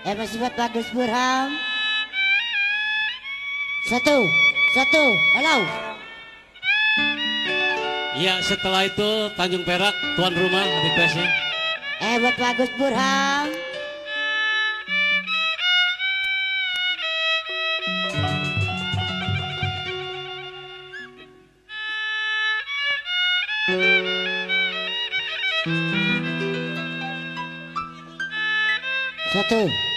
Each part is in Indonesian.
Eh masih buat bagus Burham. Satu, satu, halo. Iya setelah itu Tanjung Perak tuan rumah requestnya. Eh buat bagus Burham. Satu.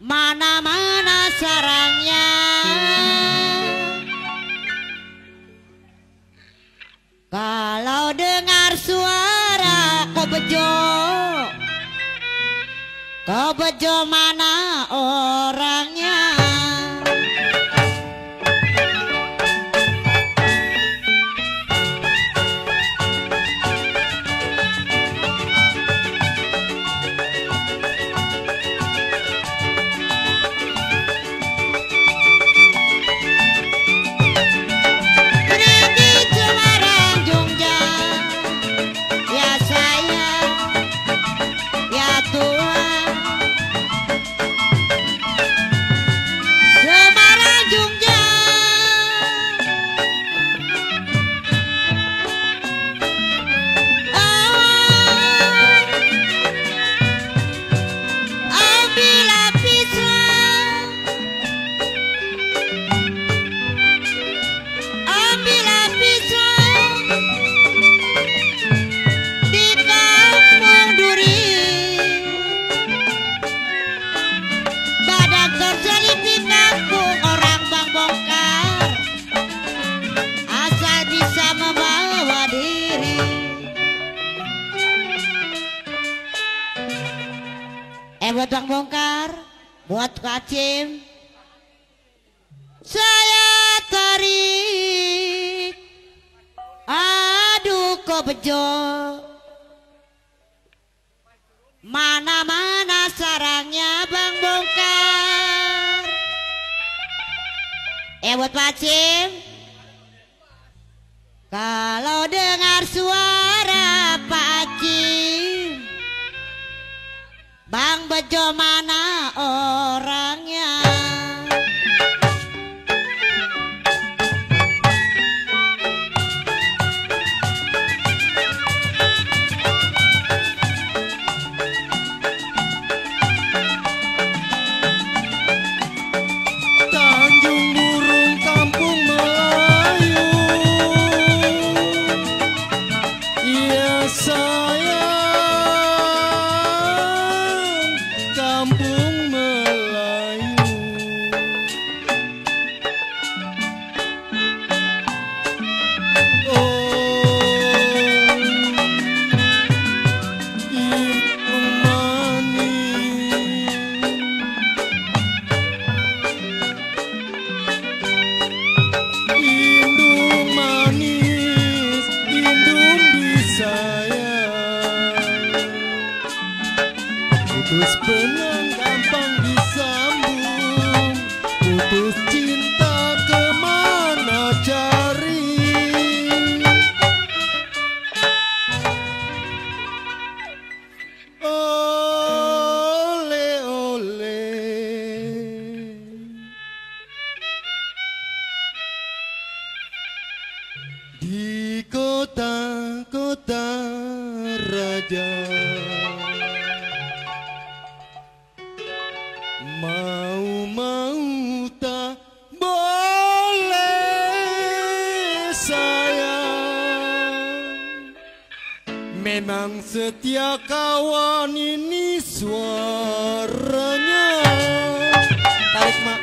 Mana-mana sarangnya. Kalau dengar suara kau bejo. Kau bejo mana Bang bongkar. Buat kacim Saya tarik. Aduh kok bejo Mana-mana sarangnya Bang Bongkar. Eh buat Pacim Kalau dengar suara Bang memang setia kawan ini suaranya. Tarik mak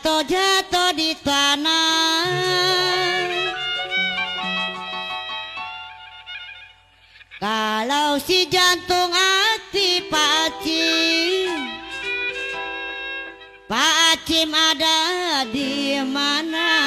Jatuh-jatuh di tanah. Kalau si jantung hati Pak Acim. Pak Acim ada di mana